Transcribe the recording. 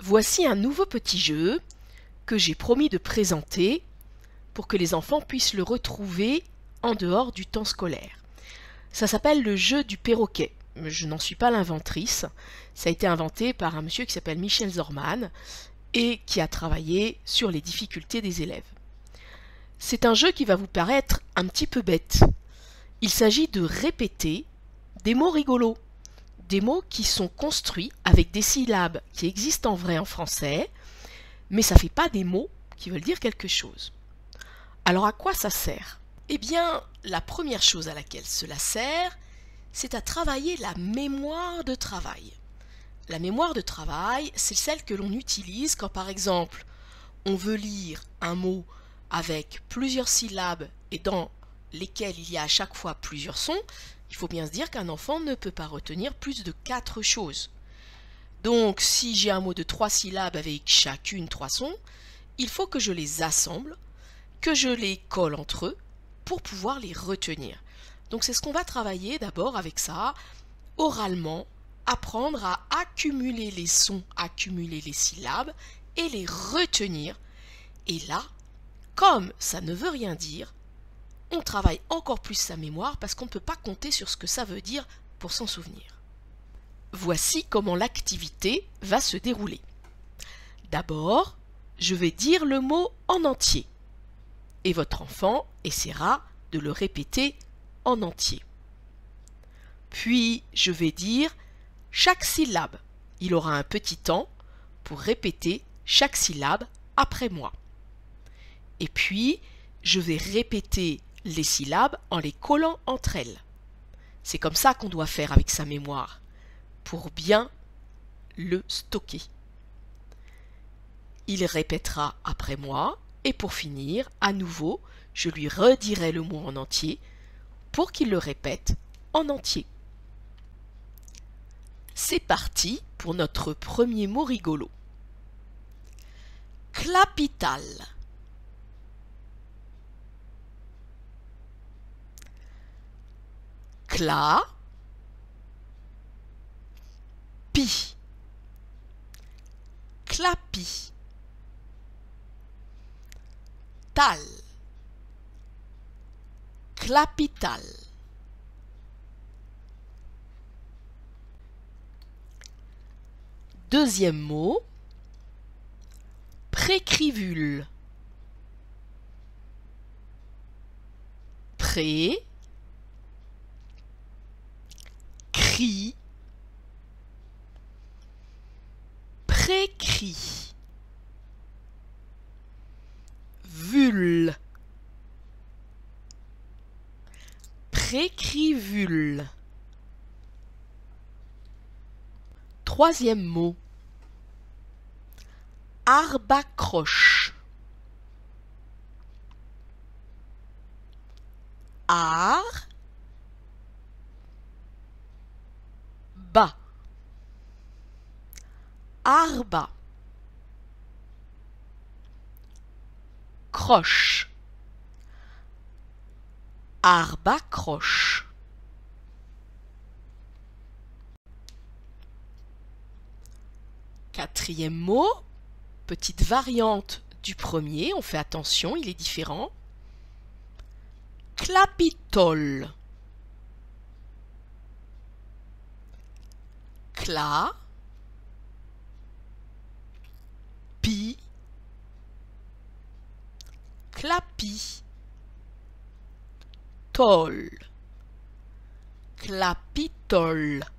Voici un nouveau petit jeu que j'ai promis de présenter pour que les enfants puissent le retrouver en dehors du temps scolaire. Ça s'appelle le jeu du perroquet. Je n'en suis pas l'inventrice. Ça a été inventé par un monsieur qui s'appelle Michel Zorman et qui a travaillé sur les difficultés des élèves. C'est un jeu qui va vous paraître un petit peu bête. Il s'agit de répéter des mots rigolos des mots qui sont construits avec des syllabes qui existent en vrai en français, mais ça ne fait pas des mots qui veulent dire quelque chose. Alors à quoi ça sert? Eh bien, la première chose à laquelle cela sert, c'est à travailler la mémoire de travail. La mémoire de travail, c'est celle que l'on utilise quand par exemple on veut lire un mot avec plusieurs syllabes et dans lesquels il y a à chaque fois plusieurs sons, il faut bien se dire qu'un enfant ne peut pas retenir plus de quatre choses. Donc, si j'ai un mot de trois syllabes avec chacune trois sons, il faut que je les assemble, que je les colle entre eux pour pouvoir les retenir. Donc, c'est ce qu'on va travailler d'abord avec ça, oralement, apprendre à accumuler les sons, accumuler les syllabes et les retenir. Et là, comme ça ne veut rien dire, on travaille encore plus sa mémoire parce qu'on ne peut pas compter sur ce que ça veut dire pour s'en souvenir. Voici comment l'activité va se dérouler. D'abord, je vais dire le mot en entier et votre enfant essaiera de le répéter en entier. Puis, je vais dire chaque syllabe. Il aura un petit temps pour répéter chaque syllabe après moi. Et puis, je vais répéter les syllabes en les collant entre elles. C'est comme ça qu'on doit faire avec sa mémoire, pour bien le stocker. Il répétera après moi, et pour finir, à nouveau, je lui redirai le mot en entier, pour qu'il le répète en entier. C'est parti pour notre premier mot rigolo. Clapital. Cla, pi, clapi, tal, clapital. Deuxième mot, précrivule. Pré, précrit, vul, précrivule. Troisième mot, arbacroche. Ar arba croche arba croche Quatrième mot, petite variante du premier, on fait attention, il est différent. Clapitole. cla, pi, clapi, tol, clapitol.